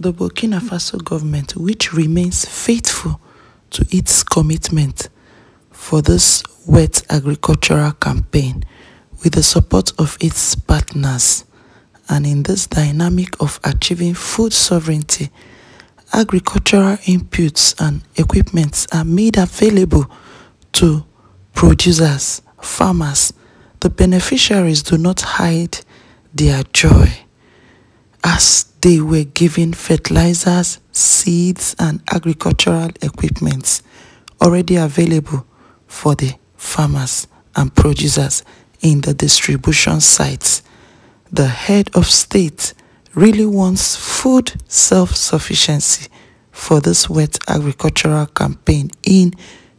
the Burkina Faso government, which remains faithful to its commitment for this wet agricultural campaign with the support of its partners, and in this dynamic of achieving food sovereignty, agricultural inputs and equipments are made available to producers, farmers. The beneficiaries do not hide their joy as they were given fertilizers, seeds, and agricultural equipments already available for the farmers and producers in the distribution sites. The head of state really wants food self-sufficiency for this wet agricultural campaign in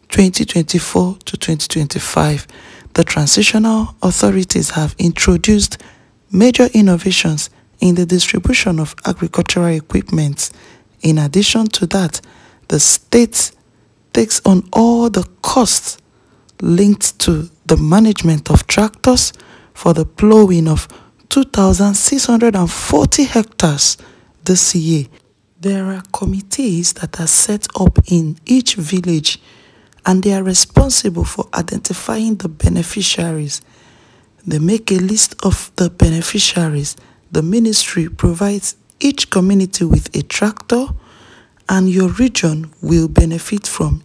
2024 to 2025. The transitional authorities have introduced major innovations in the distribution of agricultural equipment. In addition to that, the state takes on all the costs linked to the management of tractors for the plowing of 2,640 hectares this year. There are committees that are set up in each village and they are responsible for identifying the beneficiaries. They make a list of the beneficiaries. The ministry provides each community with a tractor and your region will benefit from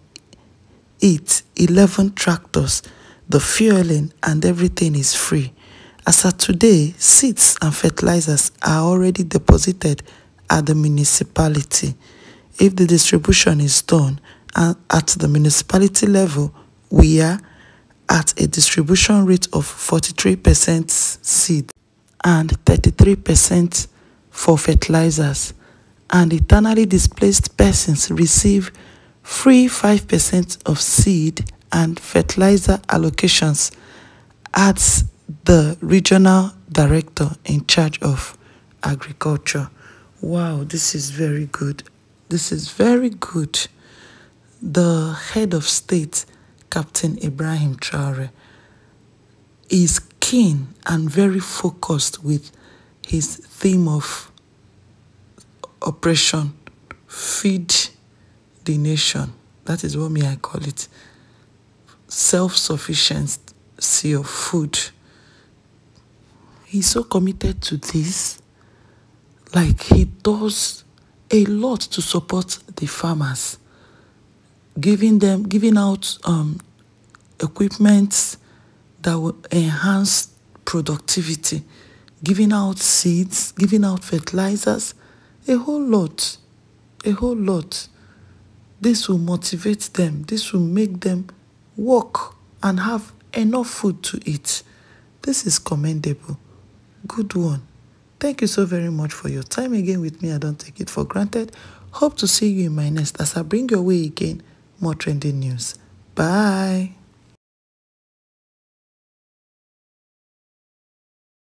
it. 11 tractors the fueling and everything is free. As of today seeds and fertilizers are already deposited at the municipality. If the distribution is done at the municipality level we are at a distribution rate of 43% seed and 33% for fertilizers and internally displaced persons receive free 5% of seed and fertilizer allocations adds the regional director in charge of agriculture. Wow, this is very good. This is very good. The head of state, Captain Ibrahim Traore, is keen and very focused with his theme of operation feed the nation. That is what me I call it. Self-sufficiency of food. He's so committed to this. Like he does a lot to support the farmers. Giving them, giving out um, equipment that will enhance productivity. Giving out seeds, giving out fertilizers. A whole lot. A whole lot. This will motivate them. This will make them work and have enough food to eat. This is commendable. Good one. Thank you so very much for your time again with me. I don't take it for granted. Hope to see you in my next as I bring your way again more trending news. Bye.